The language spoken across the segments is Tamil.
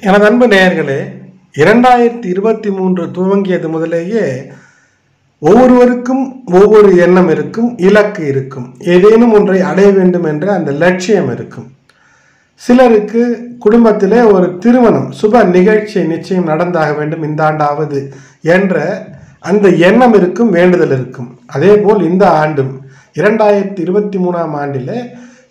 எனது அன்பு நேயர்களே இரண்டாயிரத்தி இருபத்தி மூன்று துவங்கியது முதலேயே ஒவ்வொருவருக்கும் ஒவ்வொரு எண்ணம் இருக்கும் இலக்கு இருக்கும் ஏதேனும் ஒன்றை அடைய வேண்டும் என்ற அந்த லட்சியம் இருக்கும். சிலருக்கு குடும்பத்திலே ஒரு திருமணம் சுப நிகழ்ச்சி நிச்சயம் நடந்தாக வேண்டும் இந்த ஆண்டாவது என்ற அந்த எண்ணம் இருக்கும் வேண்டுதல் இருக்கும். அதே போல் இந்த ஆண்டும் இரண்டாயிரத்தி இருபத்தி மூணாம் ஆண்டிலே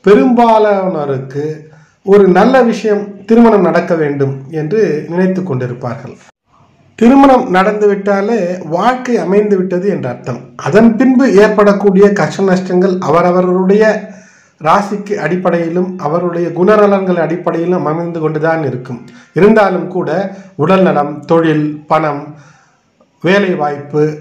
பெரும்பாலானோருக்கு ஒரு நல்ல விஷயம் திருமணம் நடக்க வேண்டும் என்று நினைத்து கொண்டிருப்பார்கள். திருமணம் நடந்துவிட்டாலே வாழ்க்கை அமைந்து விட்டது என்ற அர்த்தம். அதன் பின்பு ஏற்படக்கூடிய கஷ்ட நஷ்டங்கள் அவரவருடைய ராசிக்கு அடிப்படையிலும் அவருடைய குணநலன்கள் அடிப்படையிலும் அமைந்து கொண்டுதான் இருக்கும். இருந்தாலும் கூட உடல் நலம் தொழில் பணம் வேலை வாய்ப்பு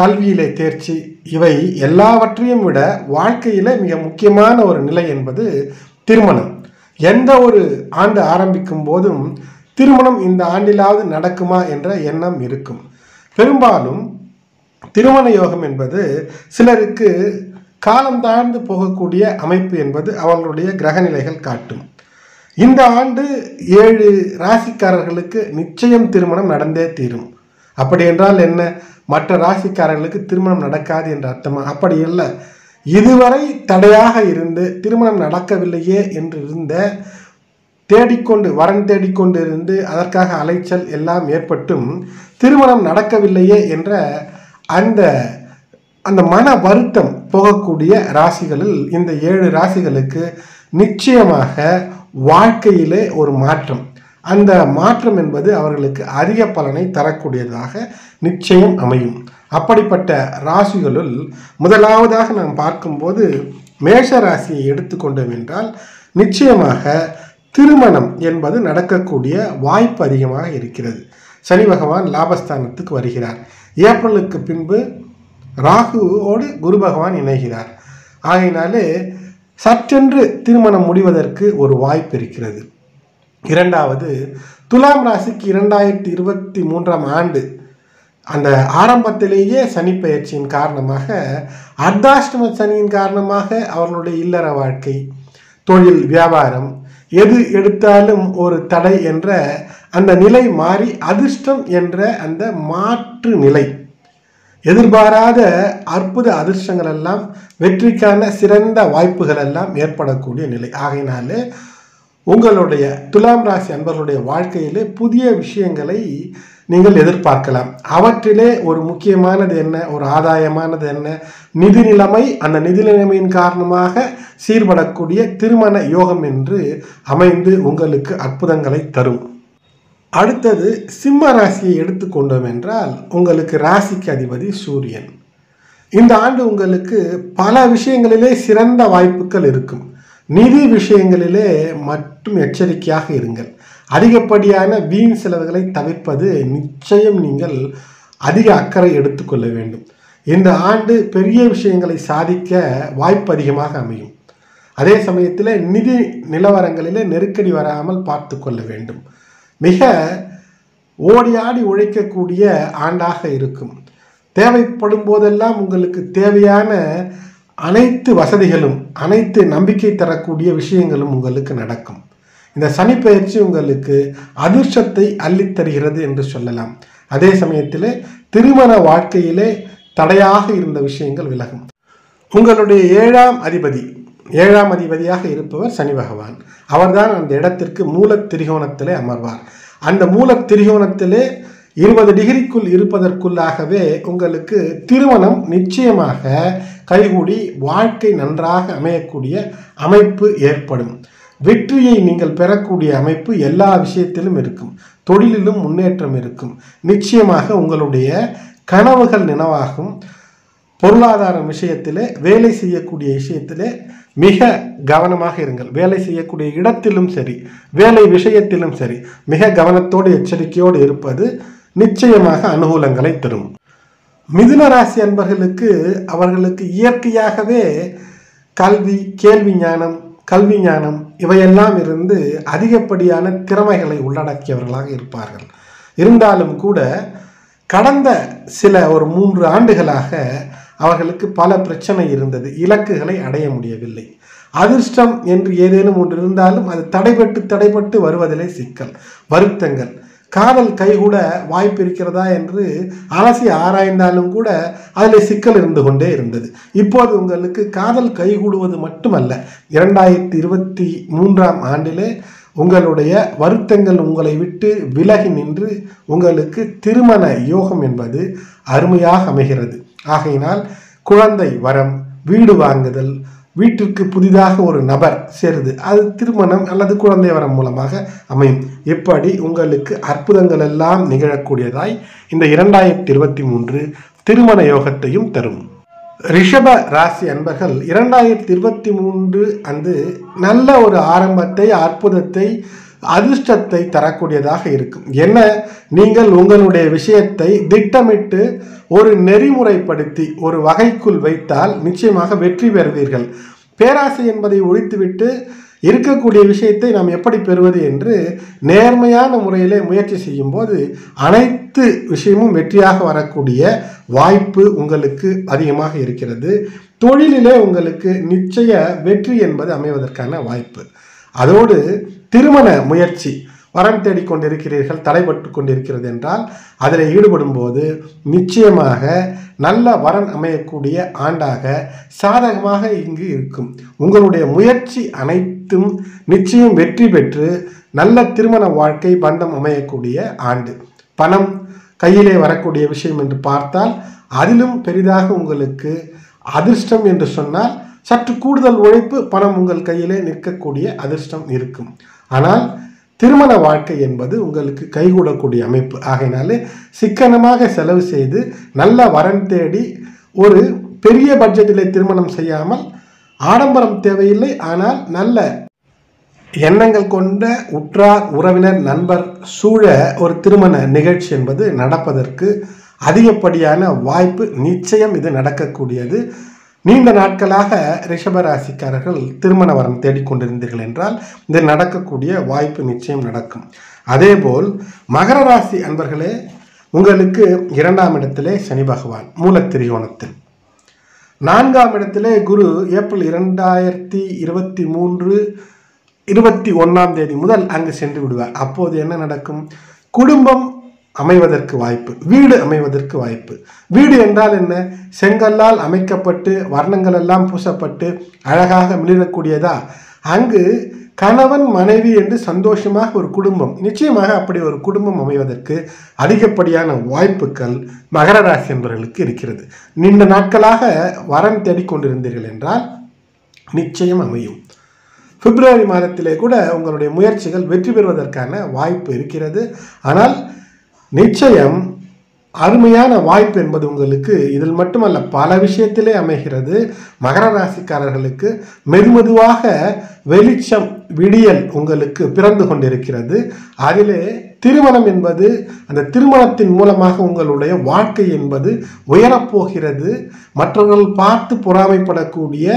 கல்வியிலே தேர்ச்சி இவை எல்லாவற்றையும் விட வாழ்க்கையில மிக முக்கியமான ஒரு நிலை என்பது திருமணம். எந்த ஒரு ஆண்டு ஆரம்பிக்கும் போதும் திருமணம் இந்த ஆண்டிலாவது நடக்குமா என்ற எண்ணம் இருக்கும். பெரும்பாலும் திருமண யோகம் என்பது சிலருக்கு காலம் தாழ்ந்து போகக்கூடிய அமைப்பு என்பது அவர்களுடைய கிரகநிலைகள் காட்டும். இந்த ஆண்டு ஏழு ராசிக்காரர்களுக்கு நிச்சயம் திருமணம் நடந்தே தீரும். அப்படி என்றால் என்ன? மற்ற ராசிக்காரர்களுக்கு திருமணம் நடக்காது என்ற அர்த்தமா? அப்படி இல்லை இதுவரை தடையாக இருந்து திருமணம் நடக்கவில்லையே என்று இருந்த தேடிக்கொண்டு வரன் தேடிக்கொண்டு இருந்து அதற்காக அலைச்சல் எல்லாம் ஏற்பட்டும் திருமணம் நடக்கவில்லையே என்ற அந்த அந்த மன வருத்தம் போகக்கூடிய ராசிகளில் இந்த ஏழு ராசிகளுக்கு நிச்சயமாக வாழ்க்கையிலே ஒரு மாற்றம். அந்த மாற்றம் என்பது அவர்களுக்கு அதிக பலனை தரக்கூடியதாக நிச்சயம் அமையும். அப்படிப்பட்ட ராசிகளுள் முதலாவதாக நாம் பார்க்கும்போது மேஷ ராசியை எடுத்துக்கொண்டோம் என்றால் நிச்சயமாக திருமணம் என்பது நடக்கக்கூடிய வாய்ப்பு அதிகமாக இருக்கிறது. சனி பகவான் லாபஸ்தானத்துக்கு வருகிறார். ஏப்ரலுக்கு பின்பு ராகுவோடு குரு பகவான் இணைகிறார். ஆகையினாலே சற்றென்று திருமணம் முடிவதற்கு ஒரு வாய்ப்பு இருக்கிறது. இரண்டாவது துலாம் ராசிக்கு இரண்டாயிரத்தி இருபத்தி மூன்றாம் ஆண்டு அந்த ஆரம்பத்திலேயே சனி பயிற்சியின் காரணமாக அர்த்தாஷ்டம சனியின் காரணமாக அவர்களுடைய இல்லற வாழ்க்கை தொழில் வியாபாரம் எது எடுத்தாலும் ஒரு தடை என்ற அந்த நிலை மாறி அதிர்ஷ்டம் என்ற அந்த மாற்று நிலை. எதிர்பாராத அற்புத அதிர்ஷ்டங்கள் எல்லாம் வெற்றிக்கான சிறந்த வாய்ப்புகள் எல்லாம் ஏற்படக்கூடிய நிலை. ஆகையினாலே உங்களுடைய துலாம் ராசி அன்பர்களுடைய வாழ்க்கையிலே புதிய விஷயங்களை நீங்கள் எதிர்பார்க்கலாம். அவற்றிலே ஒரு முக்கியமானது என்ன? ஒரு ஆதாயமானது என்ன? நிதி நிலைமை அந்த நிதி நிலைமையின் காரணமாக சீர்படக்கூடிய திருமண யோகம் என்று அமைந்து உங்களுக்கு அற்புதங்களை தரும். அடுத்தது சிம்ம ராசியை எடுத்துக்கொண்டோம் என்றால் உங்களுக்கு ராசிக்கு அதிபதி சூரியன். இந்த ஆண்டு உங்களுக்கு பல விஷயங்களிலே சிறந்த வாய்ப்புகள் இருக்கும். நிதி விஷயங்களிலே மட்டும் எச்சரிக்கையாக இருங்கள். அதிகப்படியான வீண் செலவுகளை தவிர்ப்பது நிச்சயம் நீங்கள் அதிக அக்கறை எடுத்துக்கொள்ள வேண்டும். இந்த ஆண்டு பெரிய விஷயங்களை சாதிக்க வாய்ப்பு அதிகமாக அமையும். அதே சமயத்தில் நிதி நிலவரங்களிலே நெருக்கடி வராமல் பார்த்து கொள்ள வேண்டும். மிக ஓடியாடி உழைக்கக்கூடிய ஆண்டாக இருக்கும். தேவைப்படும் போதெல்லாம் உங்களுக்கு தேவையான அனைத்து வசதிகளும் அனைத்து நம்பிக்கை தரக்கூடிய விஷயங்களும் உங்களுக்கு நடக்கும். இந்த சனிப்பெயர்ச்சி உங்களுக்கு அதிர்ஷ்டத்தை அள்ளித்தருகிறது என்று சொல்லலாம். அதே சமயத்தில் திருமண வாழ்க்கையிலே தடையாக இருந்த விஷயங்கள் விலகும். உங்களுடைய ஏழாம் அதிபதி ஏழாம் அதிபதியாக இருப்பவர் சனி பகவான். அவர்தான் அந்த இடத்திற்கு மூல திரிகோணத்திலே அமர்வார். அந்த மூல திரிகோணத்திலே இருபது டிகிரிக்குள் இருப்பதற்குள்ளாகவே உங்களுக்கு திருமணம் நிச்சயமாக கைகூடி வாழ்க்கை நன்றாக அமையக்கூடிய அமைப்பு ஏற்படும். வெற்றியை நீங்கள் பெறக்கூடிய அமைப்பு எல்லா விஷயத்திலும் இருக்கும். தொழிலிலும் முன்னேற்றம் இருக்கும். நிச்சயமாக உங்களுடைய கனவுகள் நினைவாகும். பொருளாதார விஷயத்திலே வேலை செய்யக்கூடிய விஷயத்திலே மிக கவனமாக இருங்கள். வேலை செய்யக்கூடிய இடத்திலும் சரி வேலை விஷயத்திலும் சரி மிக கவனத்தோடு எச்சரிக்கையோடு இருப்பது நிச்சயமாக அனுகூலங்களை தரும். மிதுன ராசி அன்பர்களுக்கு அவர்களுக்கு இயற்கையாகவே கல்வி கேள்வி ஞானம் கல்வி ஞானம் இவையெல்லாம் இருந்து அதிகப்படியான திறமைகளை உள்ளடக்கியவர்களாக இருப்பார்கள். இருந்தாலும் கூட கடந்த சில ஒரு மூன்று ஆண்டுகளாக அவர்களுக்கு பல பிரச்சனை இருந்தது. இலக்குகளை அடைய முடியவில்லை. அதிர்ஷ்டம் என்று ஏதேனும் ஒன்று இருந்தாலும் அது தடைபட்டு தடைபட்டு வருவதிலே சிக்கல். வருத்தங்கள். காதல் கைகூட வாய்ப்பு இருக்கிறதா என்று அலசி ஆராய்ந்தாலும் கூட அதில் சிக்கல் இருந்து கொண்டே இருந்தது. இப்போது உங்களுக்கு காதல் கைகூடுவது மட்டுமல்ல இரண்டாயிரத்தி இருபத்தி மூன்றாம் ஆண்டிலே உங்களுடைய வருத்தங்கள் உங்களை விட்டு விலகி நின்று உங்களுக்கு திருமண யோகம் என்பது அருமையாக அமைகிறது. ஆகையினால் குழந்தை வரம் வீடு வாங்குதல் வீட்டிற்கு புதிதாக ஒரு நபர் சேருது. அது திருமணம் அல்லது குழந்தை வரம் மூலமாக அமையும். இப்படி உங்களுக்கு அற்புதங்கள் எல்லாம் நிகழக்கூடியதாய் இந்த இரண்டாயிரத்தி இருபத்தி மூன்று திருமண யோகத்தையும் தரும். ரிஷப ராசி அன்பர்கள் இரண்டாயிரத்தி இருபத்தி மூன்று அன்று நல்ல ஒரு ஆரம்பத்தை அற்புதத்தை அதிர்ஷ்டத்தை தரக்கூடியதாக இருக்கும். என்ன? நீங்கள் உங்களுடைய விஷயத்தை திட்டமிட்டு ஒரு நெறிமுறைப்படுத்தி ஒரு வகைக்குள் வைத்தால் நிச்சயமாக வெற்றி பெறுவீர்கள். பேராசை என்பதை ஒழித்துவிட்டு இருக்கக்கூடிய விஷயத்தை நாம் எப்படி பெறுவது என்று நேர்மையான முறையிலே முயற்சி செய்யும்போது அனைத்து விஷயமும் வெற்றியாக வரக்கூடிய வாய்ப்பு உங்களுக்கு அதிகமாக இருக்கிறது. தொழிலிலே உங்களுக்கு நிச்சய வெற்றி என்பது அமைவதற்கான வாய்ப்பு. அதோடு திருமண முயற்சி வரம் தேடிக்கொண்டிருக்கிறீர்கள் தலைப்பட்டு கொண்டிருக்கிறது என்றால் அதில் ஈடுபடும் போது நிச்சயமாக நல்ல வரன் அமையக்கூடிய ஆண்டாக சாதகமாக இங்கு இருக்கும். உங்களுடைய முயற்சி அனைத்தும் நிச்சயம் வெற்றி பெற்று நல்ல திருமண வாழ்க்கை பந்தம் அமையக்கூடிய ஆண்டு. பணம் கையிலே வரக்கூடிய விஷயம் என்று பார்த்தால் அதிலும் பெரிதாக உங்களுக்கு அதிர்ஷ்டம் என்று சொன்னால் சற்று கூடுதல் உழைப்பு பணம் உங்கள் கையிலே நிற்கக்கூடிய அதிர்ஷ்டம் இருக்கும். ஆனால் திருமண வாழ்க்கை என்பது உங்களுக்கு கைகூடக்கூடிய அமைப்பு. ஆகையினாலே சிக்கனமாக செலவு செய்து நல்ல வரன் தேடி ஒரு பெரிய பட்ஜெட்டிலே திருமணம் செய்யாமல் ஆடம்பரம் தேவையில்லை. ஆனால் நல்ல எண்ணங்கள் கொண்ட உற்றார் உறவினர் நண்பர் சூழ ஒரு திருமண நிகழ்ச்சி என்பது நடப்பதற்கு அதிகப்படியான வாய்ப்பு நிச்சயம் இது நடக்கக்கூடியது. நீண்ட நாட்களாக ரிஷபராசிக்காரர்கள் திருமண வரம் தேடிக்கொண்டிருந்தீர்கள் என்றால் இது நடக்கக்கூடிய வாய்ப்பு நிச்சயம் நடக்கும். அதேபோல் மகர ராசி அன்பர்களே உங்களுக்கு இரண்டாம் இடத்திலே சனி பகவான் மூலத்திரிகோணத்தில். நான்காம் இடத்திலே குரு ஏப்ரல் இரண்டாயிரத்தி இருபத்தி மூன்று இருபத்தி ஒன்றாம் தேதி முதல் அங்கு சென்று விடுவார். அப்போது என்ன நடக்கும்? குடும்பம் அமைவதற்கு வாய்ப்பு வீடு அமைவதற்கு வாய்ப்பு. வீடு என்றால் என்ன? செங்கல்லால் அமைக்கப்பட்டு வர்ணங்கள் எல்லாம் பூசப்பட்டு அழகாக மிளிரக்கூடியதா? அங்கு கணவன் மனைவி என்று சந்தோஷமாக ஒரு குடும்பம் நிச்சயமாக அப்படி ஒரு குடும்பம் அமைவதற்கு அதிகப்படியான வாய்ப்புகள் மகர ராசி என்பவர்களுக்கு இருக்கிறது. நீண்ட நாட்களாக வரன் தேடிக்கொண்டிருந்தீர்கள் என்றால் நிச்சயம் அமையும். பிப்ரவரி மாதத்திலே கூட உங்களுடைய முயற்சிகள் வெற்றி பெறுவதற்கான வாய்ப்பு இருக்கிறது. ஆனால் நிச்சயம் அருமையான வாய்ப்பு என்பது உங்களுக்கு இதில் மட்டுமல்ல பல விஷயத்திலே அமைகிறது. மகர ராசிக்காரர்களுக்கு மெதுமெதுவாக வெளிச்சம் விடியல் உங்களுக்கு பிறந்து கொண்டிருக்கிறது. அதிலே திருமணம் என்பது அந்த திருமணத்தின் மூலமாக உங்களுடைய வாழ்க்கை என்பது உயரப்போகிறது. மற்றவர்கள் பார்த்து பொறாமைப்படக்கூடிய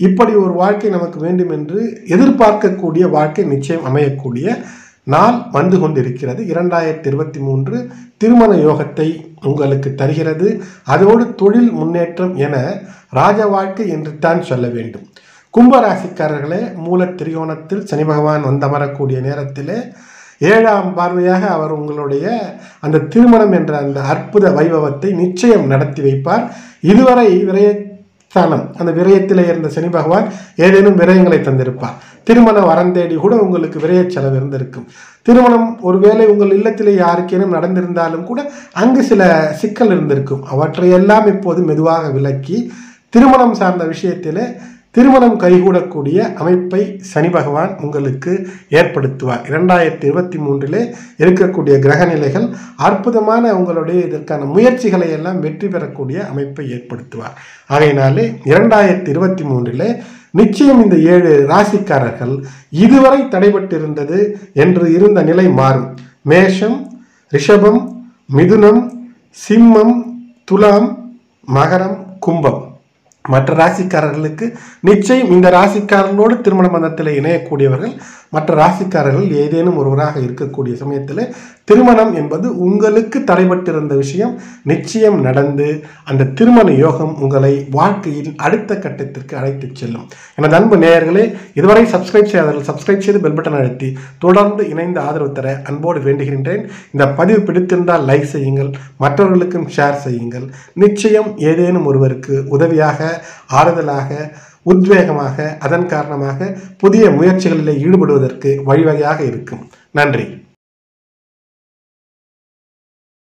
இப்படி ஒரு வாழ்க்கை நமக்கு வேண்டும் என்று எதிர்பார்க்கக்கூடிய வாழ்க்கை நிச்சயம் அமையக்கூடிய நாள் வந்து கொண்டிருக்கிறது இரண்டாயிரத்தி இருபத்தி மூன்று திருமண யோகத்தை உங்களுக்கு தருகிறது. அதோடு தொழில் முன்னேற்றம் என ராஜ வாழ்க்கை என்று தான் சொல்ல வேண்டும். கும்பராசிக்காரர்களே மூல திரியோணத்தில் சனி பகவான் வந்தமரக்கூடிய நேரத்திலே ஏழாம் பார்வையாக அவர் உங்களுடைய அந்த திருமணம் என்ற அந்த அற்புத வைபவத்தை நிச்சயம் நடத்தி வைப்பார். இதுவரை விரைய ஸ்தானம் அந்த விரயத்தில் இருந்த சனி பகவான் ஏதேனும் விரயங்களை தந்திருப்பார். திருமண வரம் தேடி கூட உங்களுக்கு விரய செலவு இருந்திருக்கும். திருமணம் ஒருவேளை உங்கள் இல்லத்திலே யாருக்கேனும் நடந்திருந்தாலும் கூட அங்கு சில சிக்கல் இருந்திருக்கும். அவற்றையெல்லாம் இப்போது மெதுவாக விலக்கி திருமணம் சார்ந்த விஷயத்திலே திருமணம் கைகூடக்கூடிய அமைப்பை சனி பகவான் உங்களுக்கு ஏற்படுத்துவார். இரண்டாயிரத்தி இருபத்தி மூன்றிலே இருக்கக்கூடிய கிரக நிலைகள் அற்புதமான உங்களுடைய இதற்கான முயற்சிகளை எல்லாம் வெற்றி பெறக்கூடிய அமைப்பை ஏற்படுத்துவார். ஆகையினாலே இரண்டாயிரத்தி இருபத்தி மூன்றிலே நிச்சயம் இந்த ஏழு ராசிக்காரர்கள் இதுவரை தடைபட்டிருந்தது என்று இருந்த நிலை மாறும். மேஷம் ரிஷபம் மிதுனம் சிம்மம் துலாம் மகரம் கும்பம். மற்ற ராசிக்காரர்களுக்கு நிச்சயம் இந்த ராசிக்காரர்களோடு திருமண பந்தத்தில் இணையக்கூடியவர்கள் மற்ற ராசிக்காரர்கள் ஏதேனும் ஒருவராக இருக்கக்கூடிய சமயத்தில் திருமணம் என்பது உங்களுக்கு தடைபட்டிருந்த விஷயம். நிச்சயம் நடந்து அந்த திருமண யோகம் உங்களை வாழ்க்கையின் அடுத்த கட்டத்திற்கு அழைத்துச் செல்லும். எனது அன்பு நேயர்களே இதுவரை சப்ஸ்கிரைப் செய்யாதவர்கள் சப்ஸ்கிரைப் செய்து பெல் பட்டன் அழுத்தி தொடர்ந்து இணைந்து ஆதரவு தர அன்போடு வேண்டுகின்றேன். இந்த பதிவு பிடித்திருந்தால் லைக் செய்யுங்கள் மற்றவர்களுக்கும் ஷேர் செய்யுங்கள். நிச்சயம் ஏதேனும் ஒருவருக்கு உதவியாக ஆறுதலாக உத்வேகமாக அதன் காரணமாக புதிய முயற்சிகளில் ஈடுபடுவதற்கு வழிவகையாக இருக்கும். நன்றி.